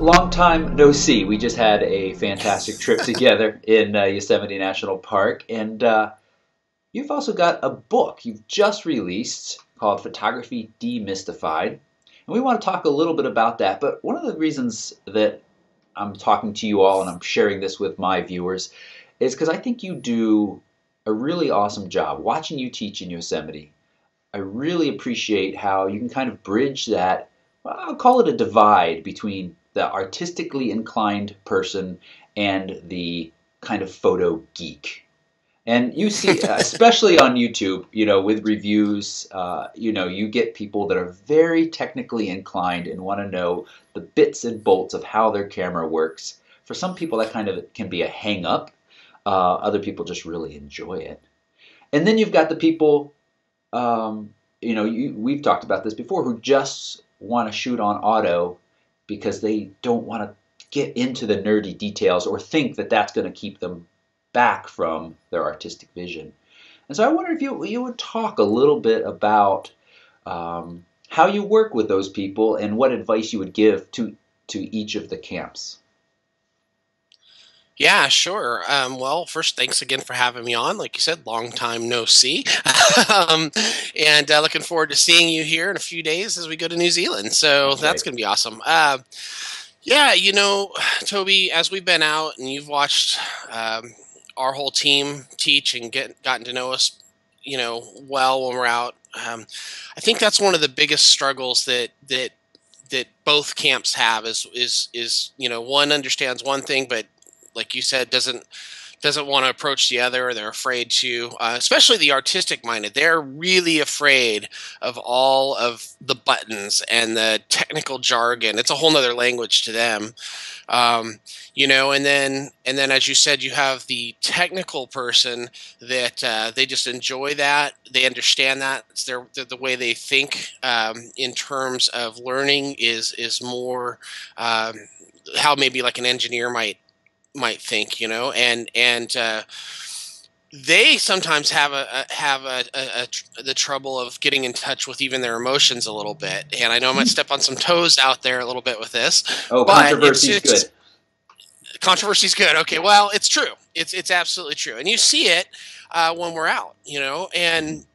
long time no see. We just had a fantastic trip together in uh, Yosemite National Park, and uh, you've also got a book you've just released called Photography Demystified. And we want to talk a little bit about that. But one of the reasons that I'm talking to you all and I'm sharing this with my viewers is because I think you do a really awesome job watching you teach in Yosemite. I really appreciate how you can kind of bridge that, well, I'll call it a divide between the artistically inclined person and the kind of photo geek. And you see, especially on YouTube, you know, with reviews, uh, you know, you get people that are very technically inclined and want to know the bits and bolts of how their camera works. For some people, that kind of can be a hang up. Uh, other people just really enjoy it. And then you've got the people, um, you know, you, we've talked about this before, who just want to shoot on auto because they don't want to get into the nerdy details or think that that's going to keep them back from their artistic vision. And so I wonder if you you would talk a little bit about um, how you work with those people and what advice you would give to to each of the camps. Yeah, sure. Um, well, first, thanks again for having me on. Like you said, long time no see. um, and uh, looking forward to seeing you here in a few days as we go to New Zealand. So that's, that's going to be awesome. Uh, yeah, you know, Toby, as we've been out and you've watched um, our whole team teach and get gotten to know us, you know, well when we're out, um, I think that's one of the biggest struggles that that that both camps have is is is you know one understands one thing but like you said, doesn't doesn't want to approach the other they're afraid to uh, especially the artistic minded they're really afraid of all of the buttons and the technical jargon it's a whole nother language to them. Um, you know and then and then as you said you have the technical person that uh, they just enjoy that they understand that it's their, the way they think um, in terms of learning is is more um, how maybe like an engineer might might think, you know, and and uh, they sometimes have a, a have a, a, a, the trouble of getting in touch with even their emotions a little bit. And I know I might step on some toes out there a little bit with this. Oh, controversy is good. Controversy's good. Okay, well, it's true. It's it's absolutely true, and you see it uh, when we're out, you know, and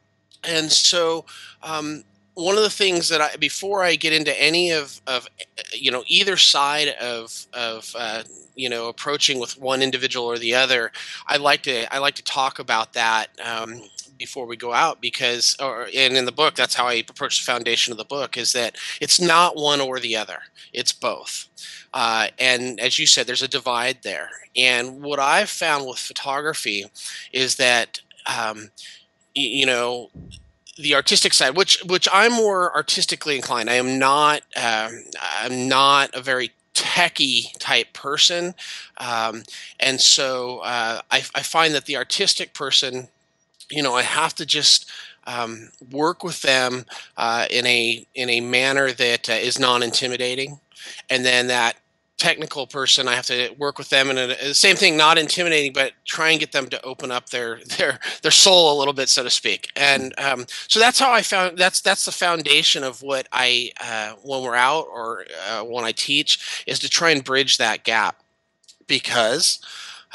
and so. Um, one of the things that I before I get into any of of you know either side of of uh, you know approaching with one individual or the other i like to i like to talk about that um, before we go out because or and in the book that's how i approach the foundation of the book is that it's not one or the other it's both. Uh, and as you said there's a divide there. And what i've found with photography is that um, you know the artistic side, which which I'm more artistically inclined. I am not. Um, I'm not a very techie type person, um, and so uh, I, I, find that the artistic person, you know, I have to just um, work with them uh, in a in a manner that uh, is non intimidating, and then that technical person. I have to work with them, and the same thing, not intimidating, but try and get them to open up their their their soul a little bit, so to speak. And um, so that's how I found that's that's the foundation of what I uh, when we're out or uh, when I teach is to try and bridge that gap because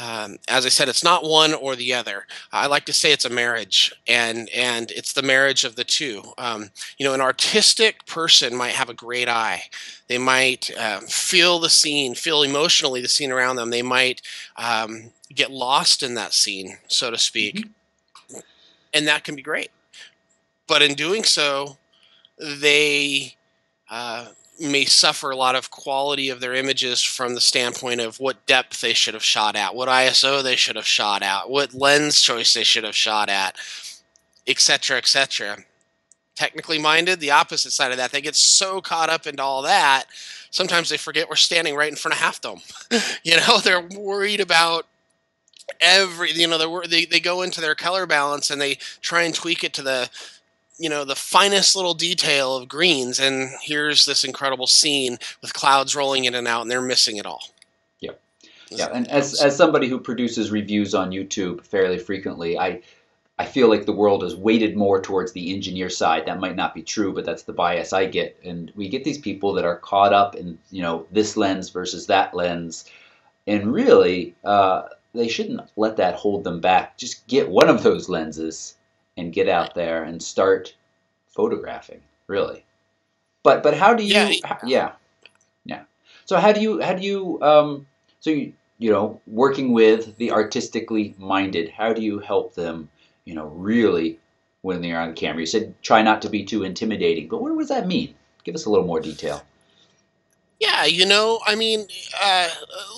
um, as I said, it's not one or the other. I like to say it's a marriage, and and it's the marriage of the two. Um, you know, an artistic person might have a great eye. They might um, feel the scene, feel emotionally the scene around them. They might um, get lost in that scene, so to speak, mm-hmm. and that can be great. But in doing so, they uh, may suffer a lot of quality of their images from the standpoint of what depth they should have shot at, what ISO they should have shot at, what lens choice they should have shot at, etc., etc. Technically minded, the opposite side of that, they get so caught up into all that, sometimes they forget we're standing right in front of half dome. you know, they're worried about every you know they they go into their color balance and they try and tweak it to the you know the finest little detail of greens and here's this incredible scene with clouds rolling in and out and they're missing it all yeah yeah and as, as somebody who produces reviews on youtube fairly frequently i I feel like the world is weighted more towards the engineer side. That might not be true, but that's the bias I get. And we get these people that are caught up in, you know, this lens versus that lens. And really, uh, they shouldn't let that hold them back. Just get one of those lenses and get out there and start photographing, really. But but how do you Yeah. yeah. Yeah. So how do you how do you um so you you know, working with the artistically minded, how do you help them, you know, really when they're on camera? You said try not to be too intimidating, but what does that mean? Give us a little more detail. Yeah, you know, I mean, uh,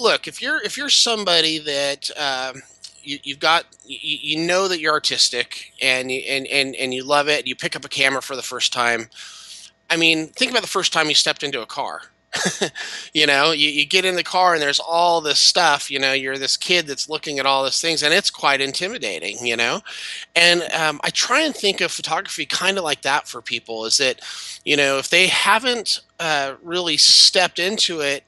look, if you're if you're somebody that um, you, you've got, you, you know that you're artistic and you and, and and you love it, you pick up a camera for the first time. I mean, think about the first time you stepped into a car. you know, you, you get in the car and there's all this stuff. You know, you're this kid that's looking at all these things, and it's quite intimidating. You know, and um, I try and think of photography kind of like that for people. Is that, you know, if they haven't uh, really stepped into it,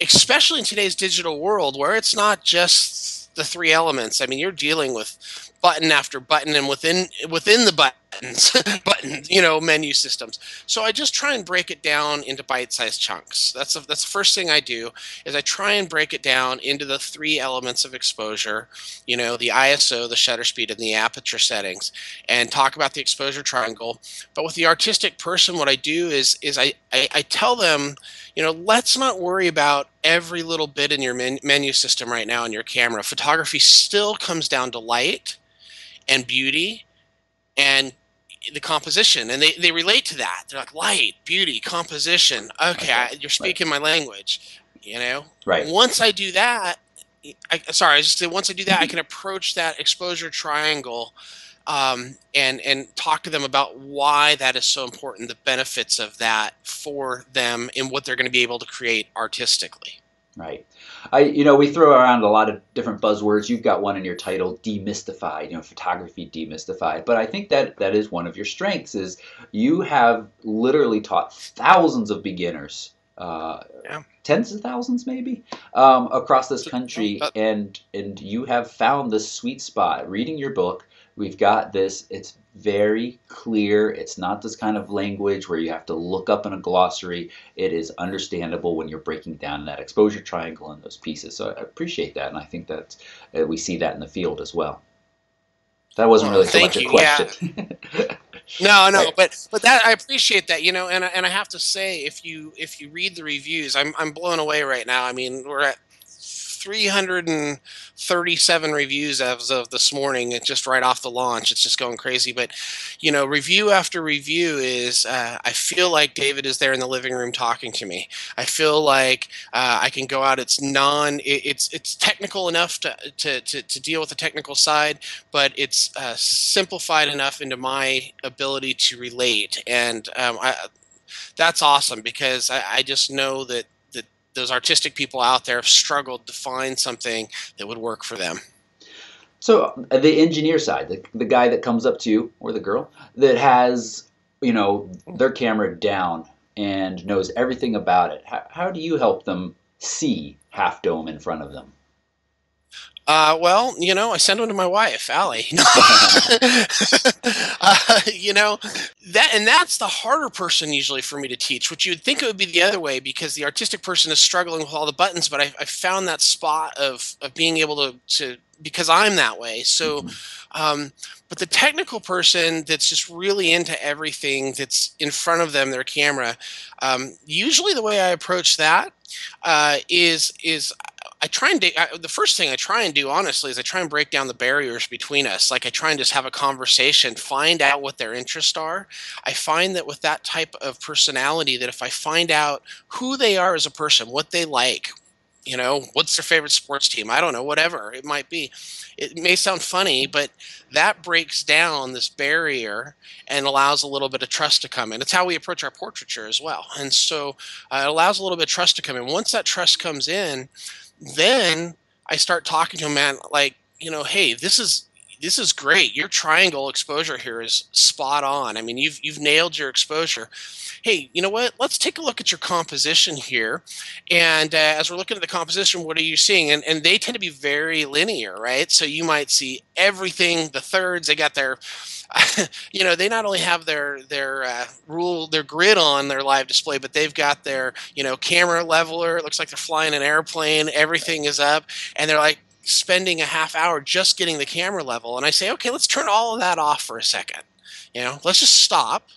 especially in today's digital world where it's not just the three elements. I mean, you're dealing with button after button and within within the buttons button you know menu systems. So i just try and break it down into bite-sized chunks. That's the, that's the first thing i do is i try and break it down into the three elements of exposure you know the iso the shutter speed and the aperture settings and talk about the exposure triangle. But with the artistic person what i do is is i i, I tell them you know let's not worry about every little bit in your men- menu system right now in your camera. Photography still comes down to light and beauty and the composition and they, they relate to that. They're like light beauty composition. Okay I, you're speaking my language you know? Right. once i do that I, sorry i just said once i do that i can approach that exposure triangle um, and and talk to them about why that is so important the benefits of that for them and what they're going to be able to create artistically Right. I, you know, we throw around a lot of different buzzwords. You've got one in your title, demystified. You know, photography demystified. But I think that that is one of your strengths. Is you have literally taught thousands of beginners, uh, Yeah. tens of thousands maybe, um, across this country, and and you have found the sweet spot. Reading your book, we've got this. It's very clear. It's not this kind of language where you have to look up in a glossary it is understandable when you're breaking down that exposure triangle and those pieces. So I appreciate that, and I think that uh, we see that in the field as well. That wasn't really so thank much a you. Yeah. question. No, no, but but that I appreciate that, you know, and I- and I have to say, if you if you read the reviews, I'm I'm blown away right now. I mean, we're at 337 reviews as of this morning, it's just right off the launch. It's just going crazy. But you know, review after review is uh, I feel like David is there in the living room talking to me. I feel like uh, I can go out. It's non. It, it's it's technical enough to, to to to deal with the technical side, but it's uh, simplified enough into my ability to relate, and um, I, that's awesome because I, I just know that that those artistic people out there have struggled to find something that would work for them. so uh, the engineer side, the, the guy that comes up to you or the girl that has you know their camera down and knows everything about it. How, how do you help them see Half Dome in front of them? Uh, well, you know, I send them to my wife, Allie. uh, you know, that and that's the harder person usually for me to teach. Which you'd think it would be the other way because the artistic person is struggling with all the buttons. But I, I found that spot of of being able to to because I'm that way. So, um, but the technical person that's just really into everything that's in front of them, their camera. Um, usually, the way I approach that uh, is is I try and do, I, the first thing I try and do honestly is I try and break down the barriers between us. Like I try and just have a conversation, find out what their interests are. I find that with that type of personality, that if I find out who they are as a person, what they like, you know, what's their favorite sports team, I don't know, whatever it might be. It may sound funny, but that breaks down this barrier and allows a little bit of trust to come in. It's how we approach our portraiture as well. And so uh, it allows a little bit of trust to come in. Once that trust comes in, then I start talking to him, man, like, you know, hey, this is this is great. Your triangle exposure here is spot on. I mean, you've you've nailed your exposure. Hey, you know what? Let's take a look at your composition here. And uh, as we're looking at the composition, what are you seeing? And and they tend to be very linear, right? So you might see everything, the thirds. They got their you know they not only have their their uh, rule their grid on their live display but they've got their you know camera leveler it looks like they're flying an airplane everything is up and they're like spending a half hour just getting the camera level. And I say, okay, let's turn all of that off for a second. You know, let's just stop.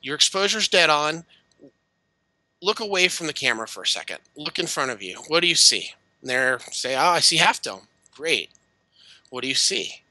Your exposure's dead on. Look away from the camera for a second. Look in front of you. What do you see? And there, say, oh, I see half dome. Great. What do you see?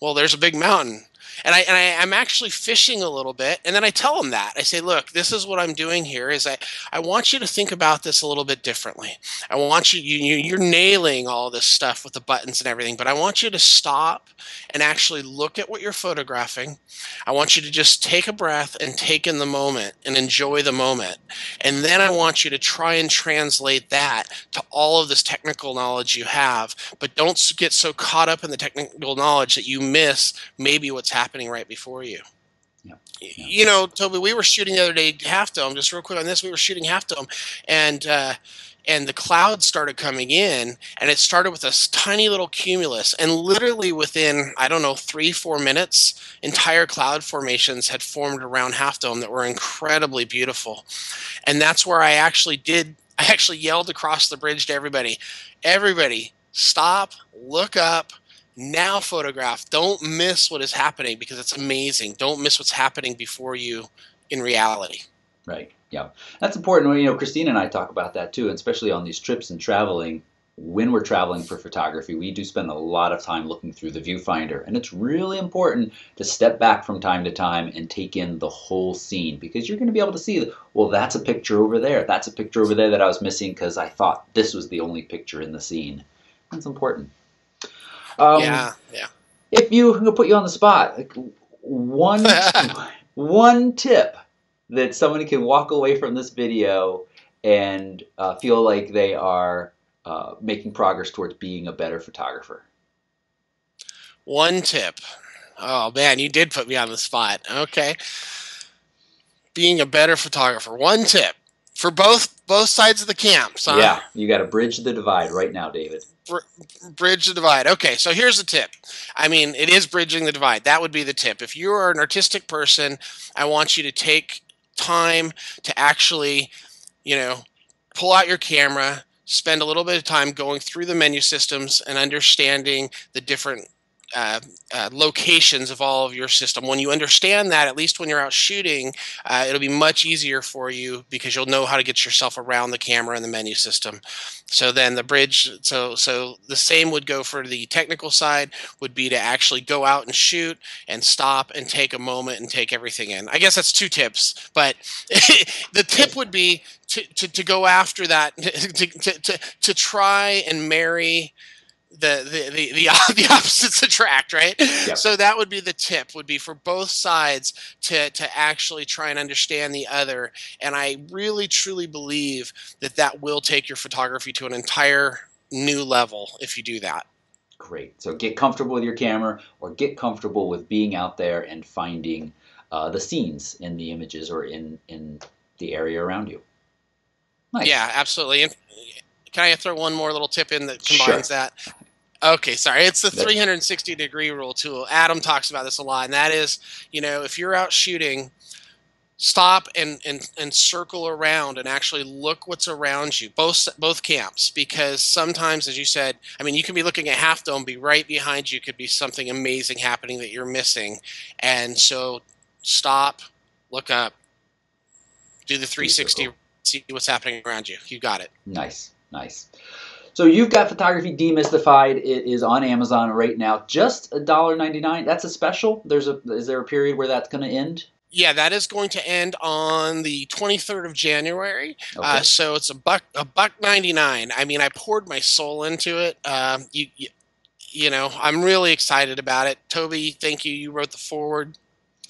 Well, there's a big mountain and I and I, I'm actually fishing a little bit, and then I tell them that I say, look, this is what I'm doing here. Is I I want you to think about this a little bit differently. I want you you you're nailing all this stuff with the buttons and everything, but I want you to stop and actually look at what you're photographing. I want you to just take a breath and take in the moment and enjoy the moment, and then I want you to try and translate that to all of this technical knowledge you have, but don't get so caught up in the technical knowledge that you miss maybe what's happening happening right before you. Yeah. Yeah. You know, Toby, we were shooting the other day half dome. Just real quick on this, we were shooting half dome, and uh, and the clouds started coming in, and it started with this tiny little cumulus, and literally within I don't know three four minutes, entire cloud formations had formed around half dome that were incredibly beautiful, and that's where I actually did. I actually yelled across the bridge to everybody, everybody, stop, look up now photograph. Don't miss what is happening because it's amazing. Don't miss what's happening before you in reality. Right. Yeah. That's important. You know, Christina and I talk about that too, especially on these trips and traveling. When we're traveling for photography, we do spend a lot of time looking through the viewfinder, and it's really important to step back from time to time and take in the whole scene because you're going to be able to see, well, that's a picture over there. That's a picture over there that I was missing because I thought this was the only picture in the scene. That's important. Um, yeah, yeah. If you, gonna put you on the spot. Like one, one tip that somebody can walk away from this video and uh, feel like they are uh, making progress towards being a better photographer. One tip. Oh man, you did put me on the spot. Okay. Being a better photographer. One tip for both both sides of the camps. Huh? Yeah, you got to bridge the divide right now, David bridge the divide. Okay, so here's the tip. I mean, it is bridging the divide. That would be the tip. If you are an artistic person, I want you to take time to actually, you know, pull out your camera, spend a little bit of time going through the menu systems and understanding the different uh, uh, locations of all of your system. When you understand that, at least when you're out shooting, uh, it'll be much easier for you because you'll know how to get yourself around the camera and the menu system. So then the bridge, so so the same would go for the technical side. Would be to actually go out and shoot and stop and take a moment and take everything in. I guess that's two tips, but the tip would be to, to, to go after that to, to, to, to try and marry the the the the, the opposites attract, right? Yep. So that would be the tip would be for both sides to to actually try and understand the other, and I really truly believe that that will take your photography to an entire new level if you do that. Great. So get comfortable with your camera, or get comfortable with being out there and finding uh, the scenes in the images or in in the area around you. Nice. Yeah, absolutely. And can I throw one more little tip in that combines sure. that? Okay, sorry. It's the 360 degree rule tool. Adam talks about this a lot, and that is, you know, if you're out shooting, stop and, and, and circle around and actually look what's around you, both both camps, because sometimes, as you said, I mean, you can be looking at Half Dome, be right behind you could be something amazing happening that you're missing, and so stop, look up, do the 360, see what's happening around you. You got it. Nice, nice. So you've got Photography Demystified. It is on Amazon right now, just $1.99. That's a special. There's a is there a period where that's going to end? Yeah, that is going to end on the 23rd of January. Uh, okay. Uh, so it's a buck a buck 99. I mean, I poured my soul into it. Um, you, you you know, I'm really excited about it. Toby, thank you. You wrote the foreword.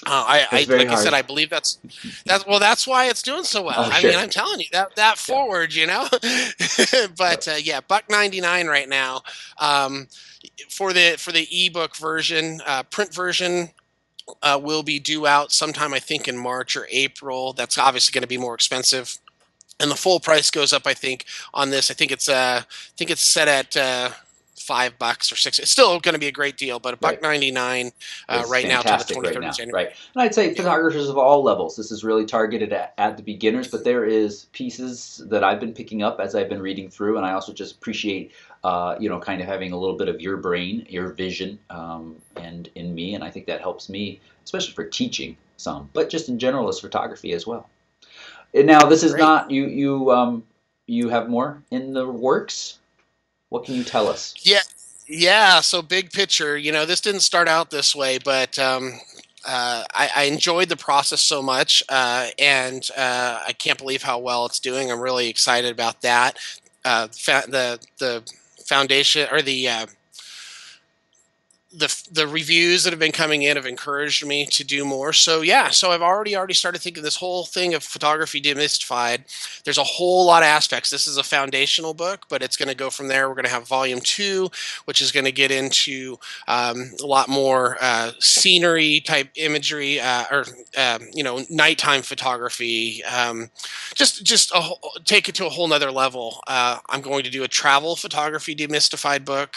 Uh, I, I like hard. I said, I believe that's that's well. That's why it's doing so well. Oh, I sure. mean, I'm telling you that that foreword, you know. but uh, yeah, buck ninety nine right now um, for the for the ebook version. Uh, print version uh, will be due out sometime, I think, in March or April. That's obviously going to be more expensive and the full price goes up. I think on this. I think it's uh, I think it's set at uh, five bucks or six. It's still going to be a great deal, but a buck right. ninety nine uh, right now to the twenty third right January. Right, and I'd say photographers of all levels. This is really targeted at, at the beginners, but there is pieces that I've been picking up as I've been reading through, and I also just appreciate. Uh, you know, kind of having a little bit of your brain, your vision, um, and in me, and I think that helps me, especially for teaching some, but just in general as photography as well. And now this is Great. not you. You um, you have more in the works. What can you tell us? Yeah, yeah. So big picture, you know, this didn't start out this way, but um, uh, I, I, enjoyed the process so much, uh, and uh, I can't believe how well it's doing. I'm really excited about that. Uh, fa- the the foundation or the uh, the the reviews that have been coming in have encouraged me to do more. So yeah, so I've already already started thinking this whole thing of photography demystified. There's a whole lot of aspects. This is a foundational book, but it's going to go from there. We're going to have volume two, which is going to get into um, a lot more uh, scenery type imagery uh, or um, you know nighttime photography. Um, just just take it to a whole nother level. Uh, I'm going to do a travel photography demystified book.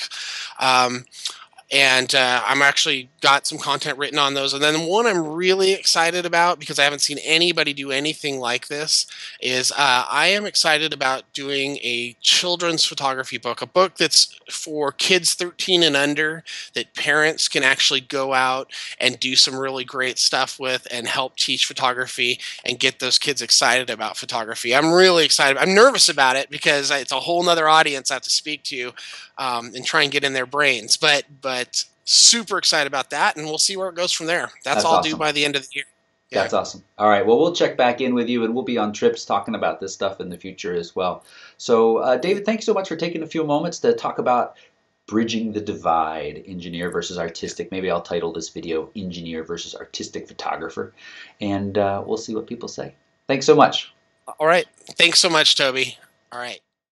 And uh, I'm actually got some content written on those. And then one I'm really excited about because I haven't seen anybody do anything like this is uh, I am excited about doing a children's photography book, a book that's for kids 13 and under that parents can actually go out and do some really great stuff with and help teach photography and get those kids excited about photography. I'm really excited. I'm nervous about it because it's a whole nother audience I have to speak to um, and try and get in their brains. but But but super excited about that, and we'll see where it goes from there. That's, That's all awesome. due by the end of the year. Yeah. That's awesome. All right. Well, we'll check back in with you, and we'll be on trips talking about this stuff in the future as well. So, uh, David, thanks so much for taking a few moments to talk about bridging the divide engineer versus artistic maybe i'll title this video engineer versus artistic photographer and uh, we'll see what people say thanks so much all right thanks so much toby all right